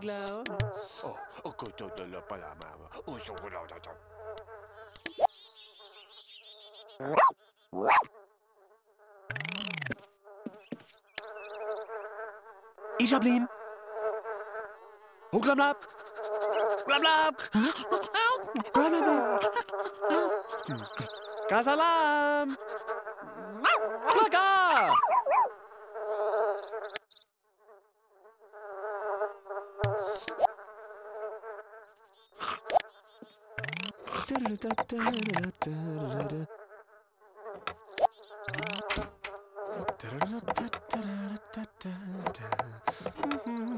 Vamos arreglar. Oh, oh, con toda la palabra. Mm-hmm.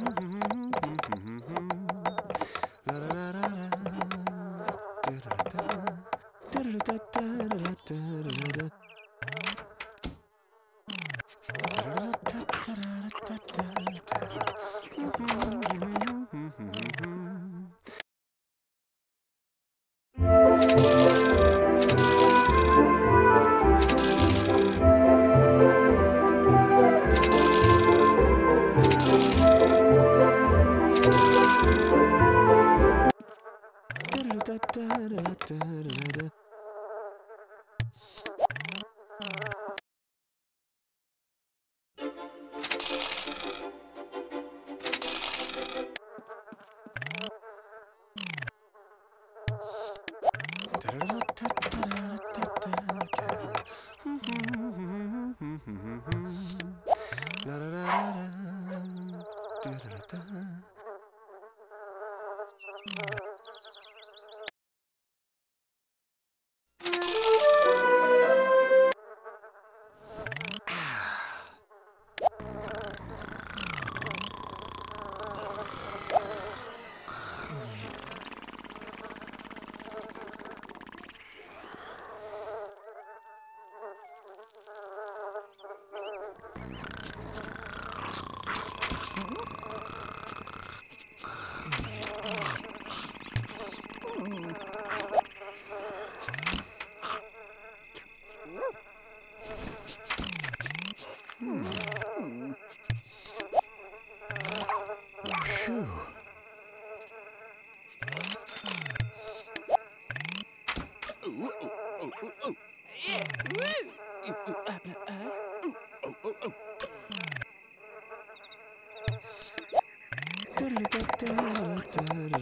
da, da, da.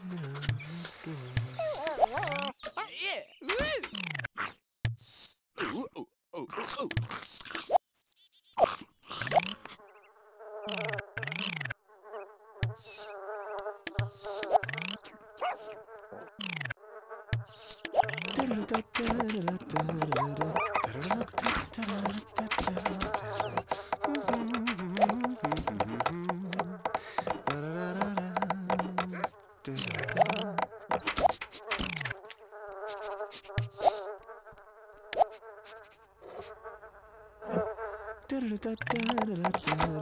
Oh, da da da oh,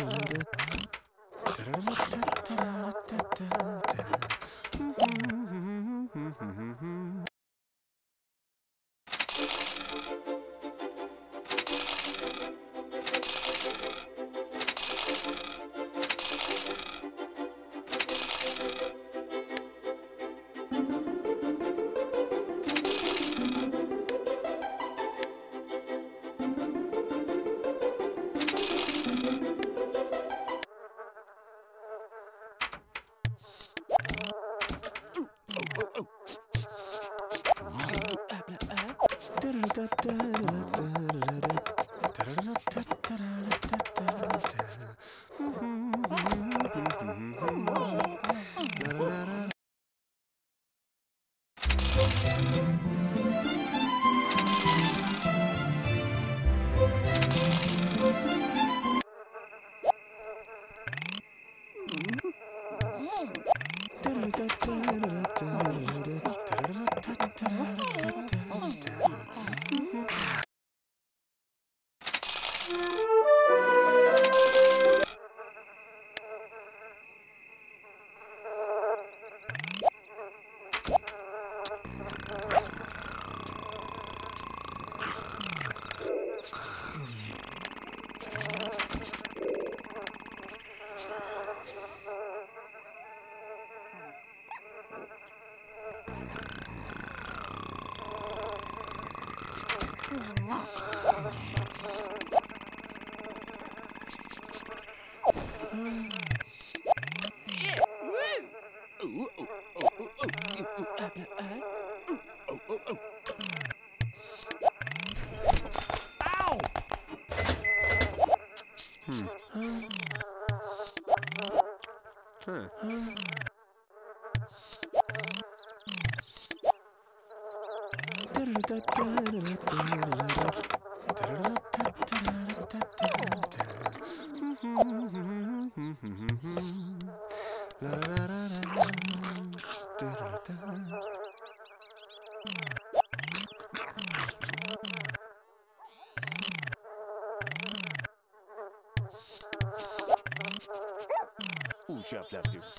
Chef Laptop.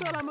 Kutala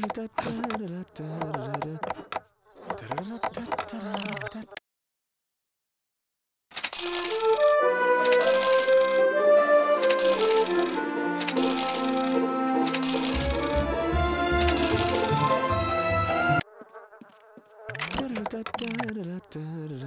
da da da da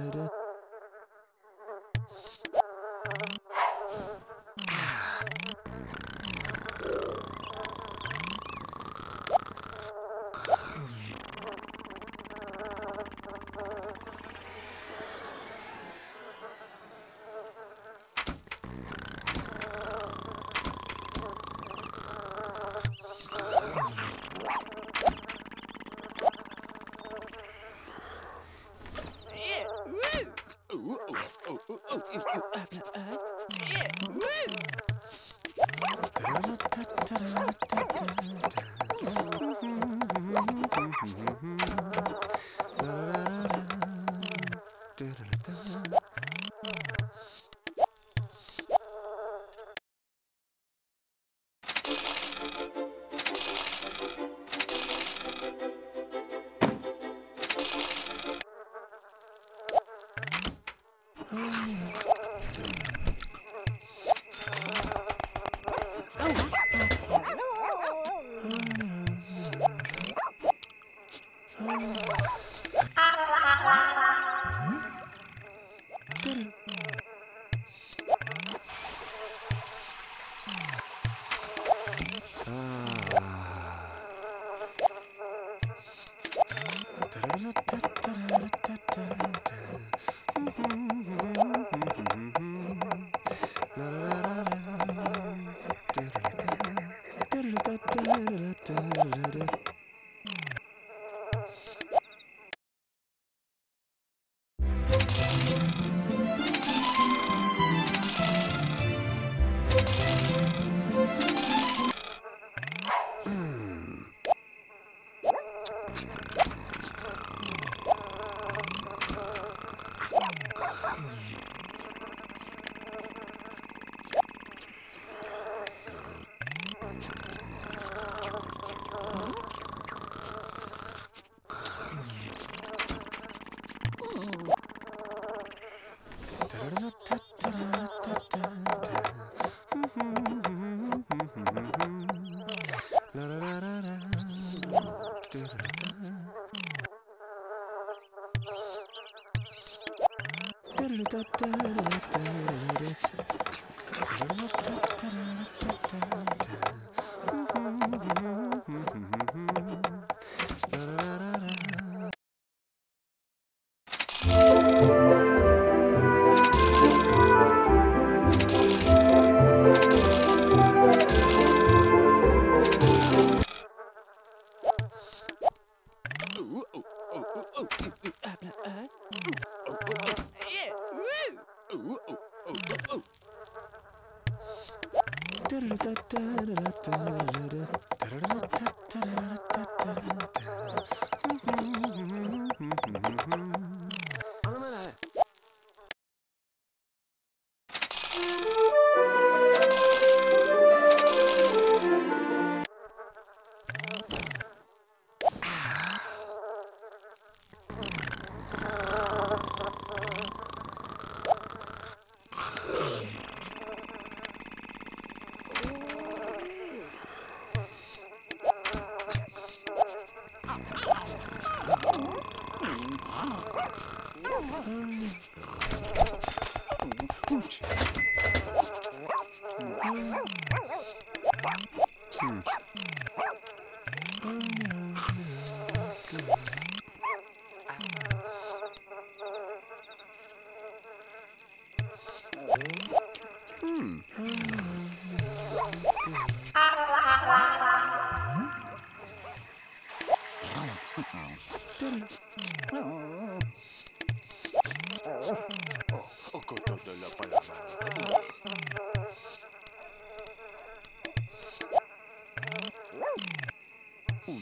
da da da da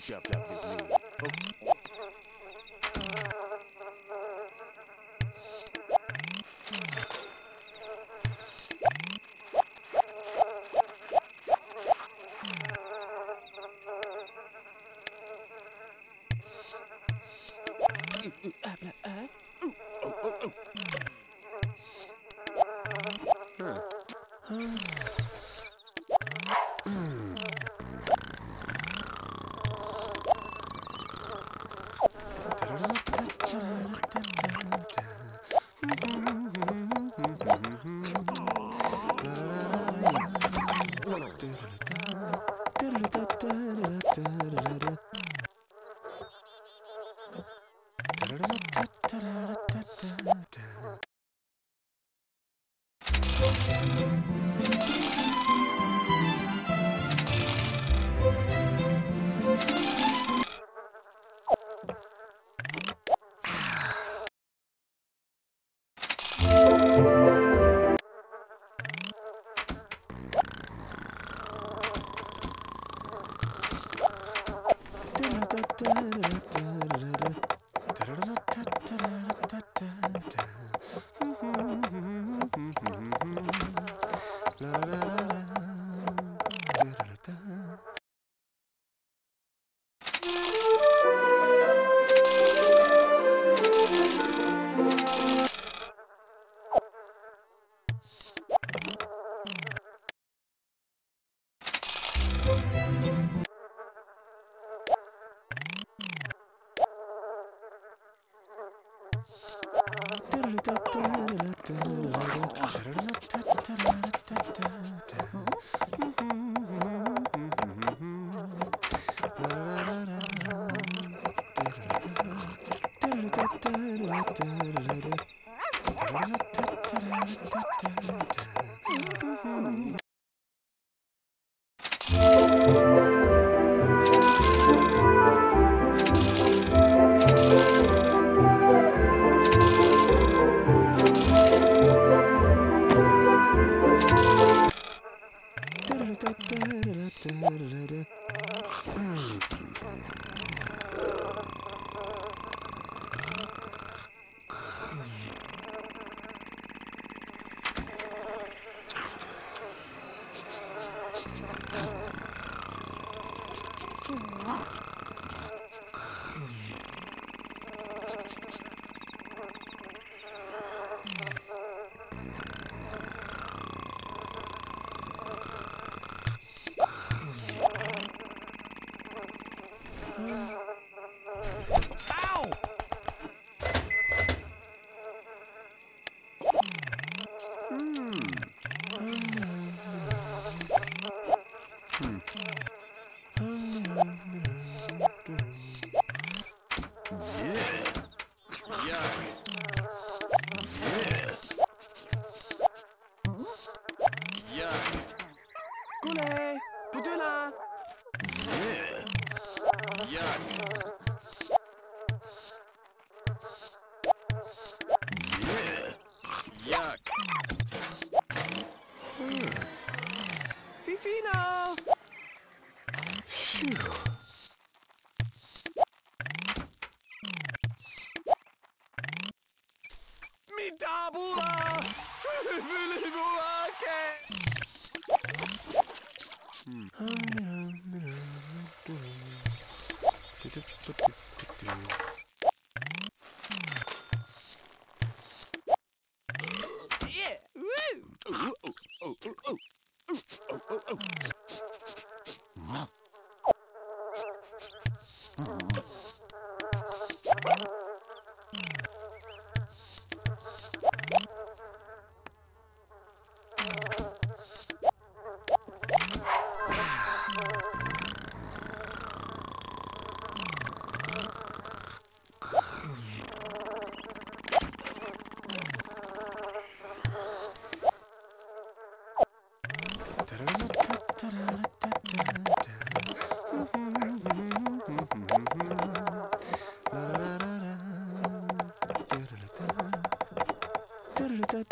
Chop, chop, chop, Ow!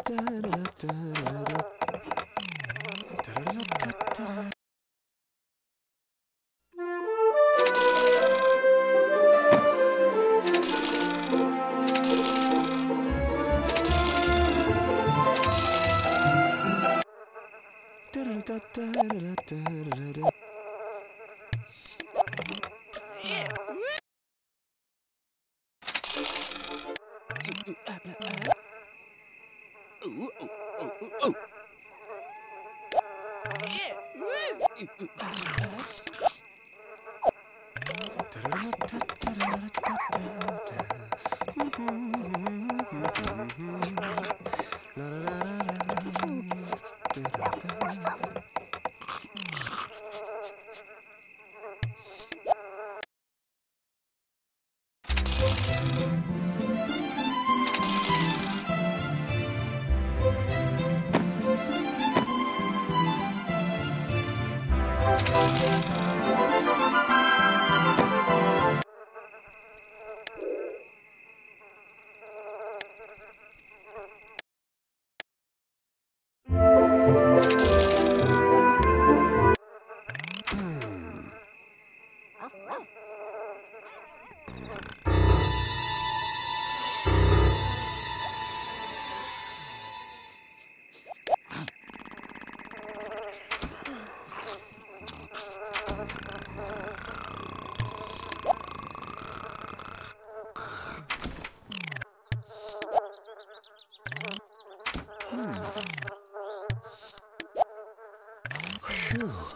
da da Ouch.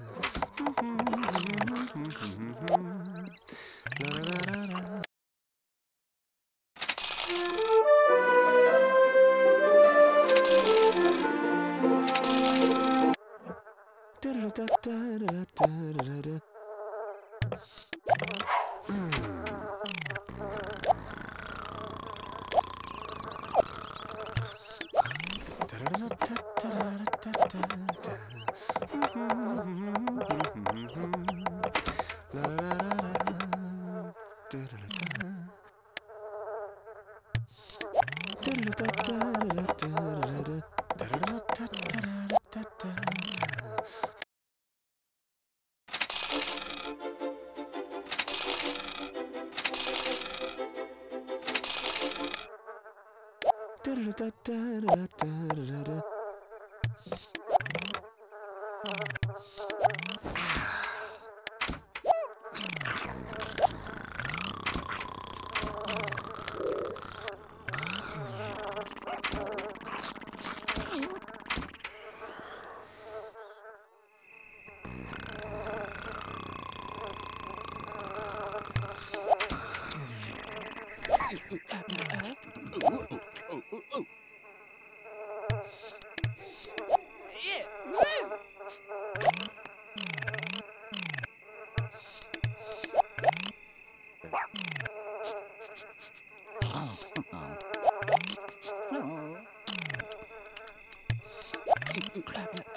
da, da. clap, clap.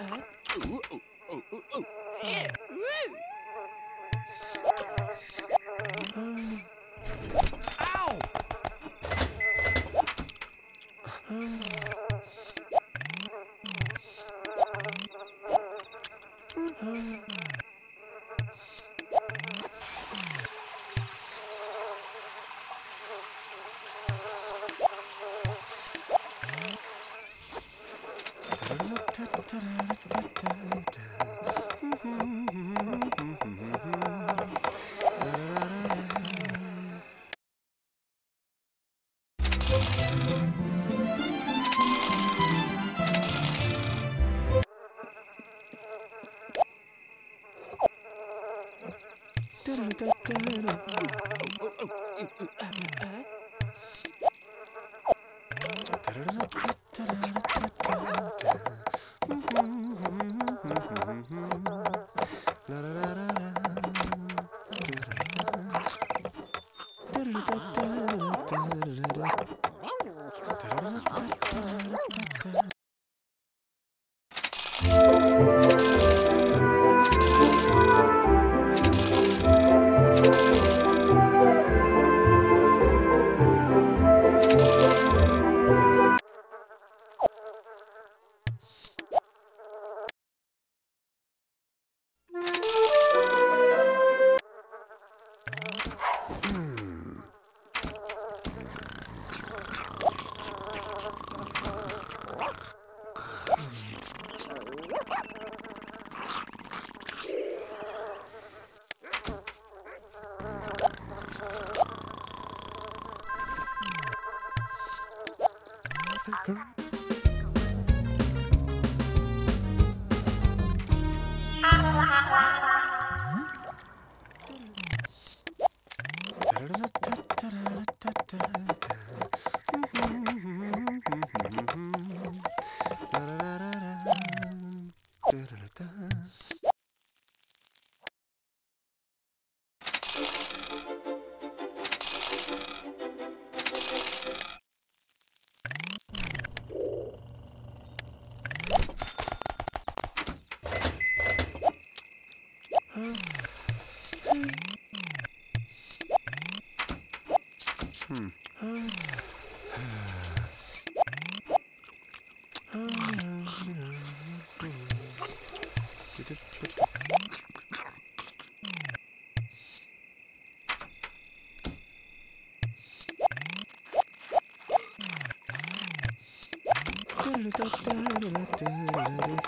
girl. Oh.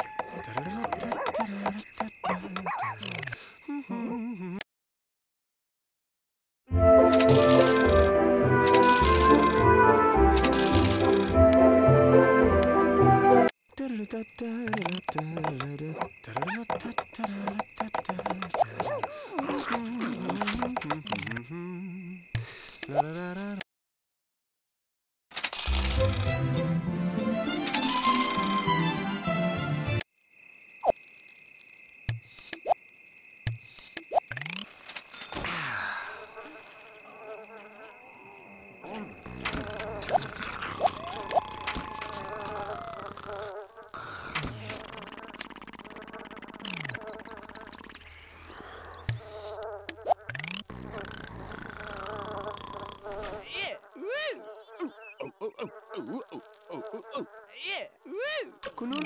그는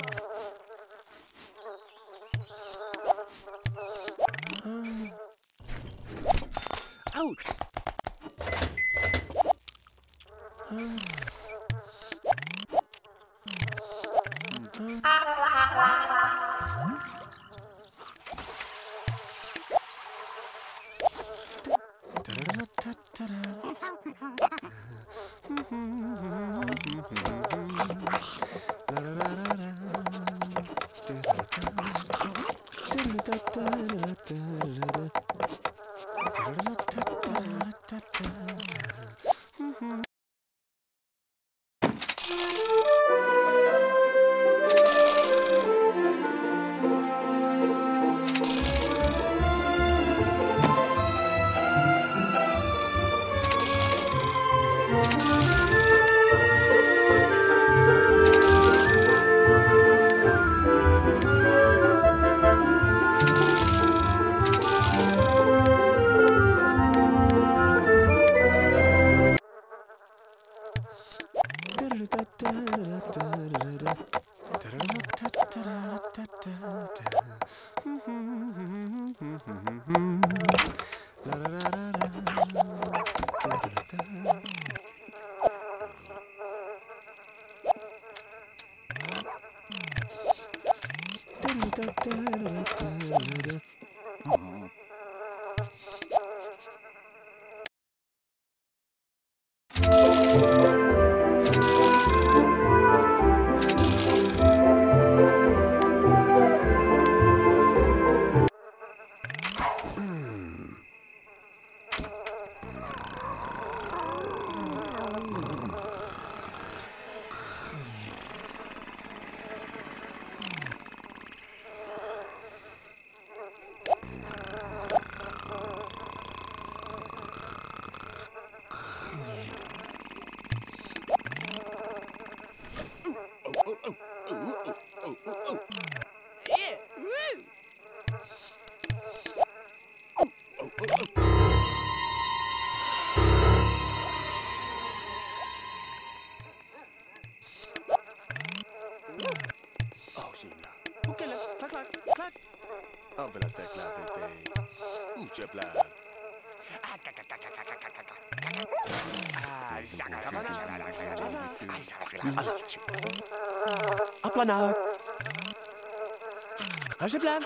Connard. Heb je plan?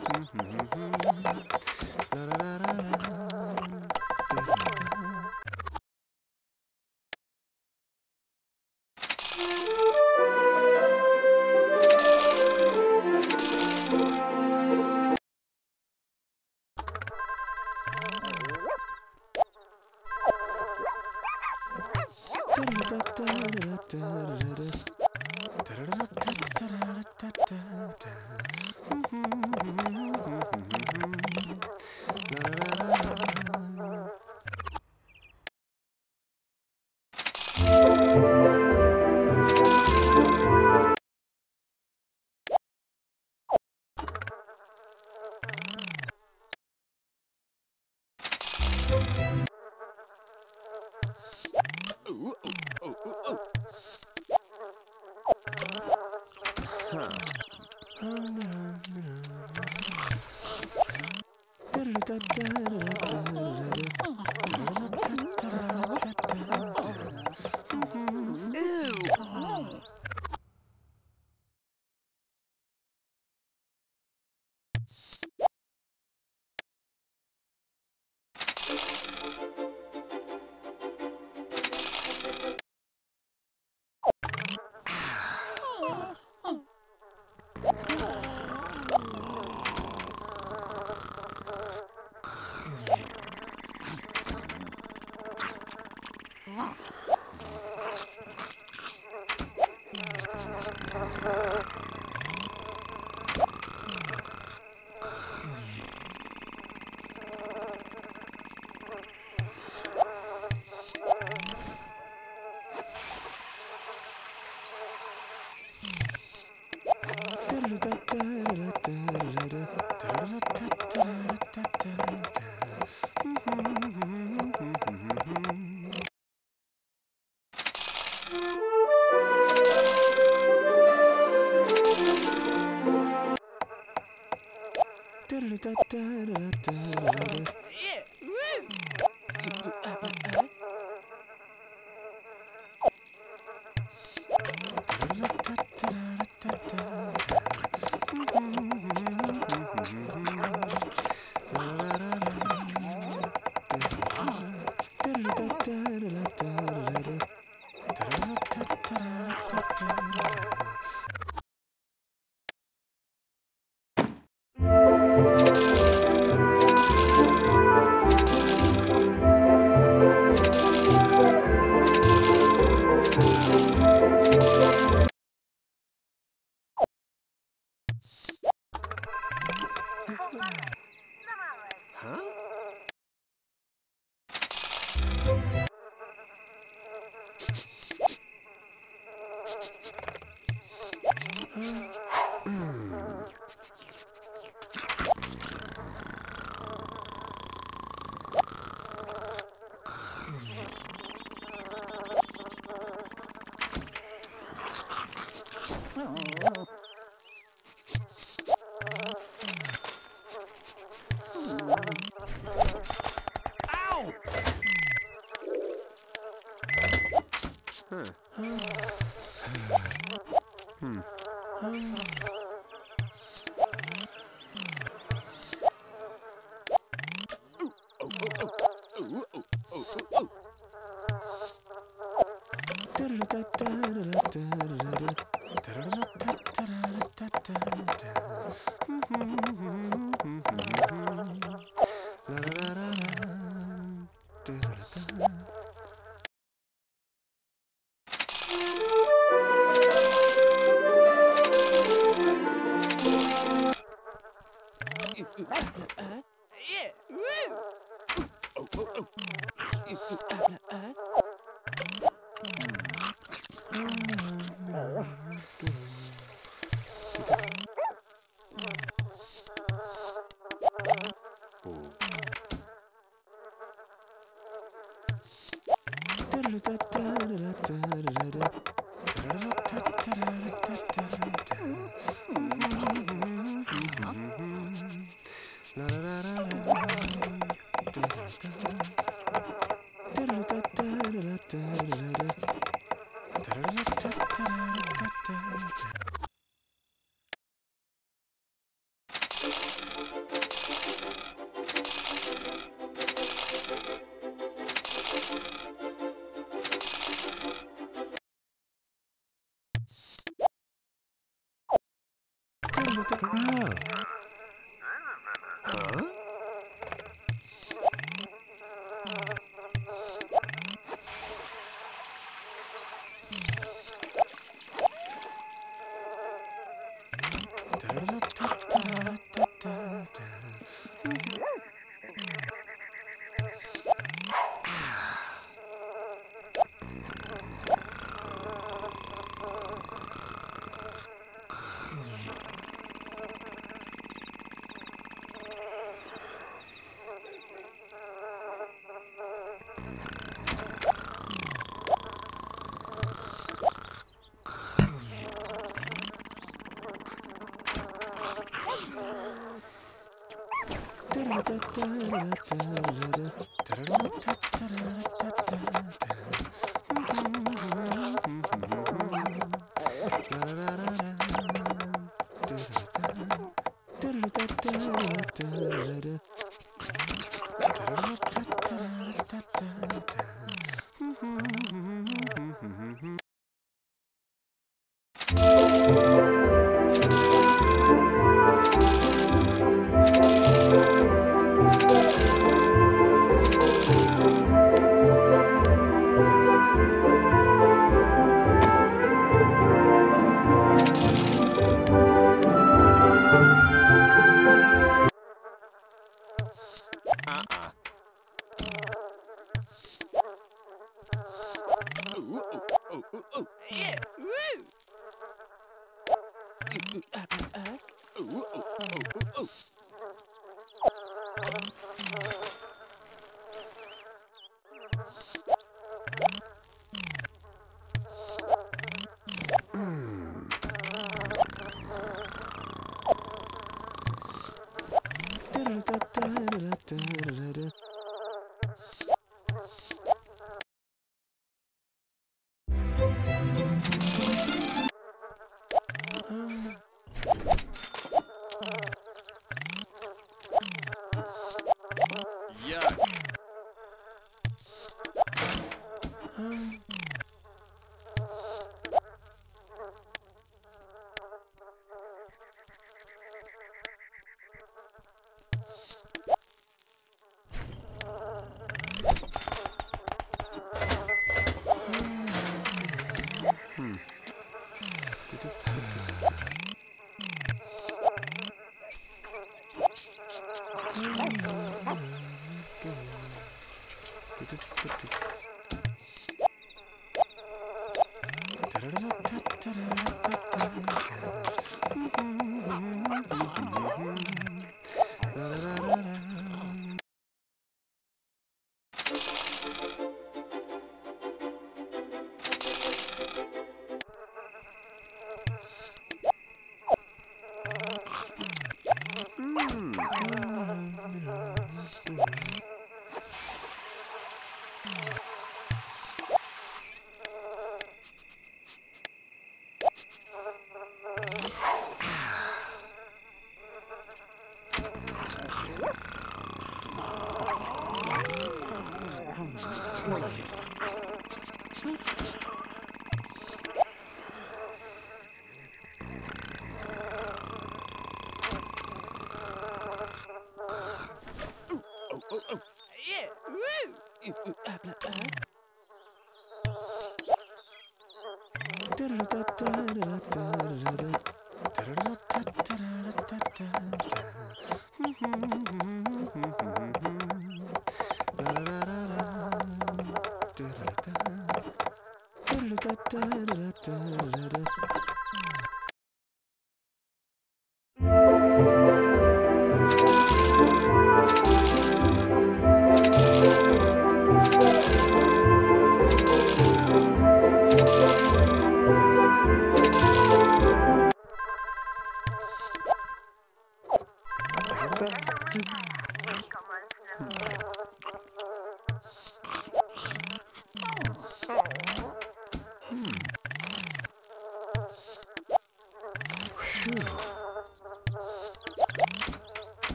Mm-hmm. mm-hmm. da da. da da da da da Uh... タララタララタララタ。Yuck.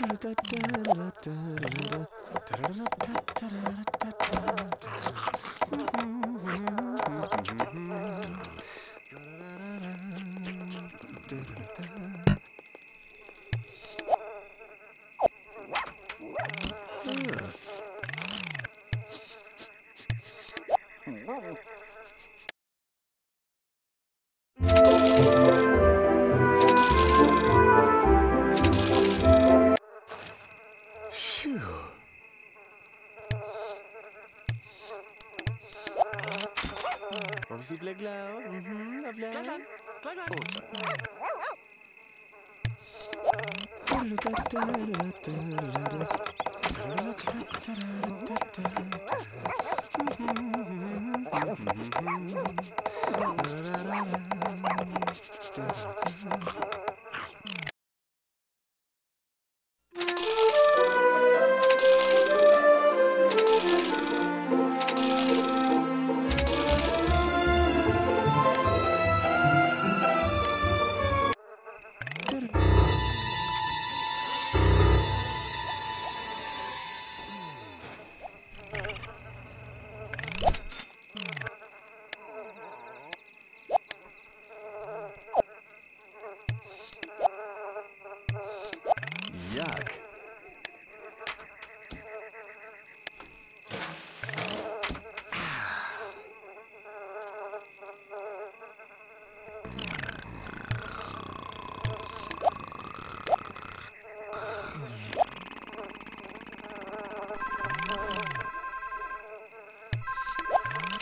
Mm-hmm.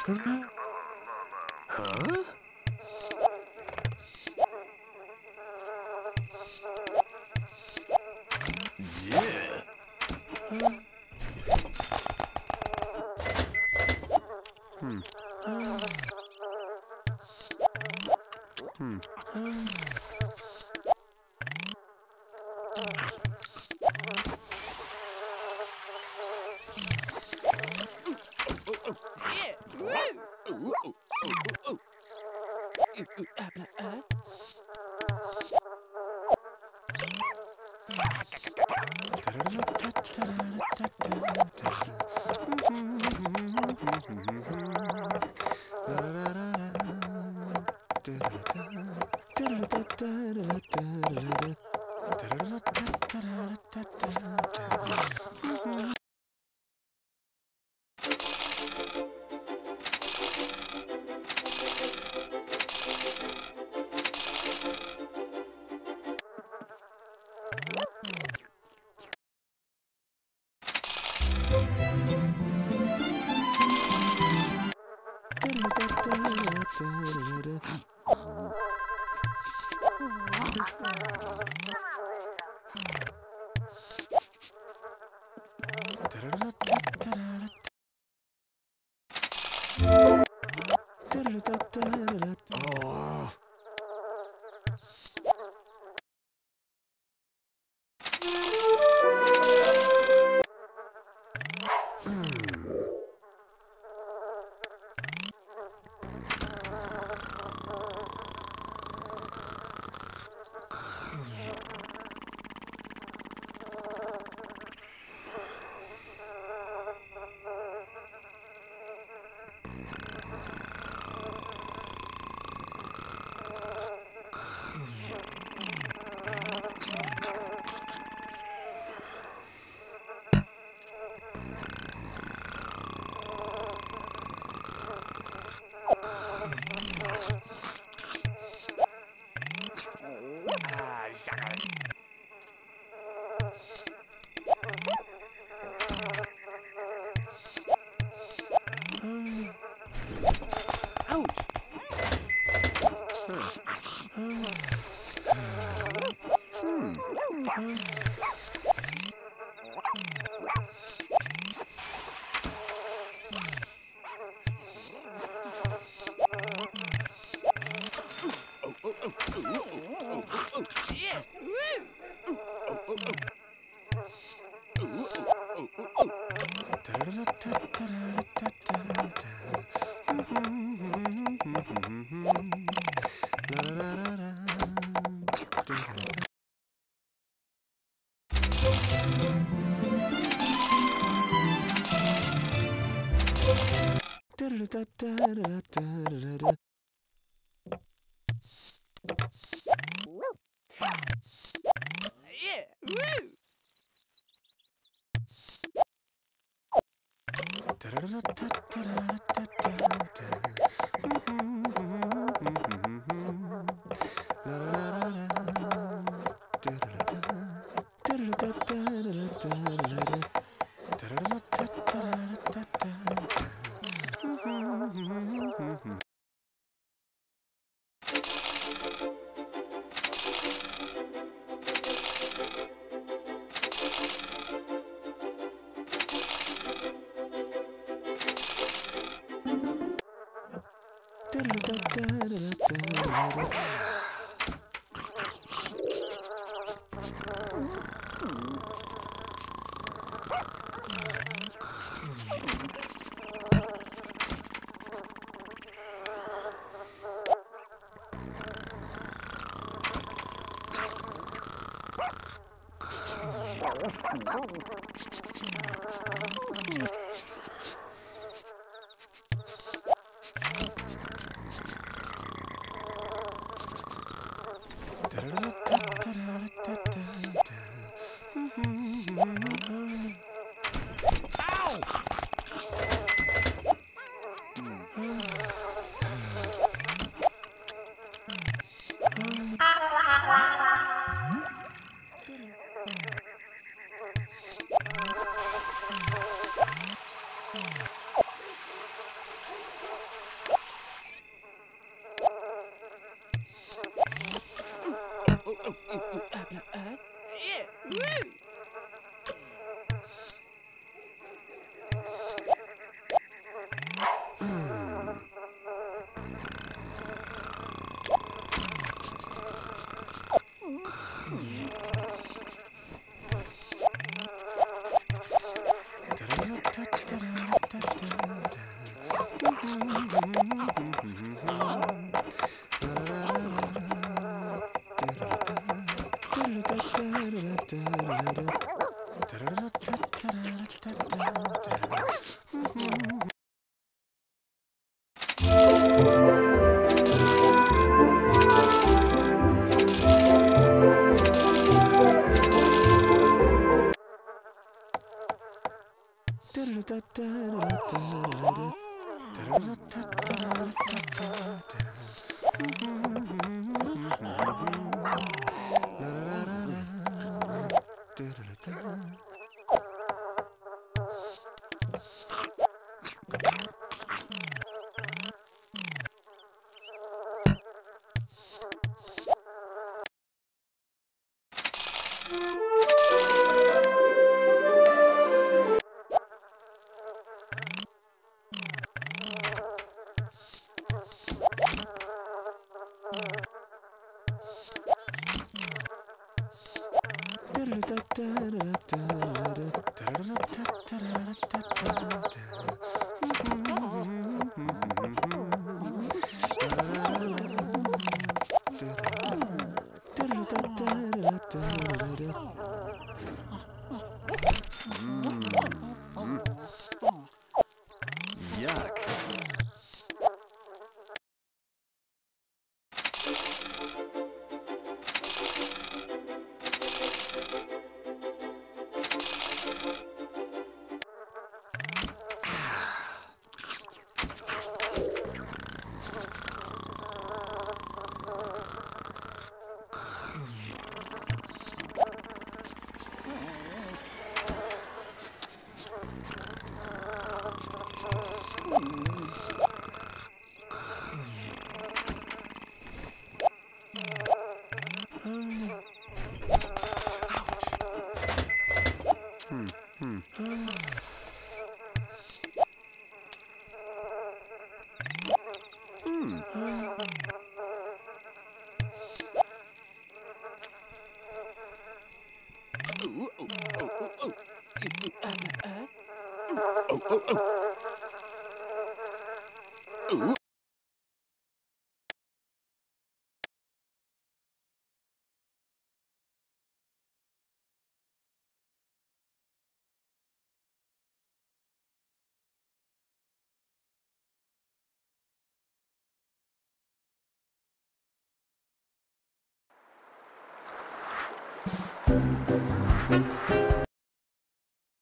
Ah. Oh. Yeah. Mm-hmm, Woo. Mm-hmm, mm-hmm, Mm-hmm.